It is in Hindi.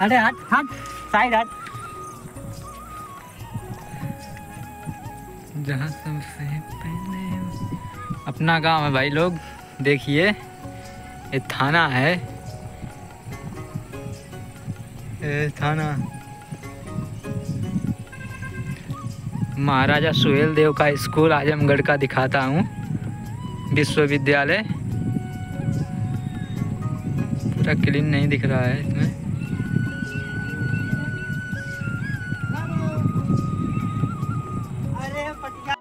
अरे हट हट साइड हट जहाँ सबसे पहले अपना गाँव है भाई लोग, देखिए, ये थाना है। ये थाना। महाराजा सुहेल देव का स्कूल आजमगढ़ का दिखाता हूँ, विश्वविद्यालय। पूरा क्लीन नहीं दिख रहा है इसमें।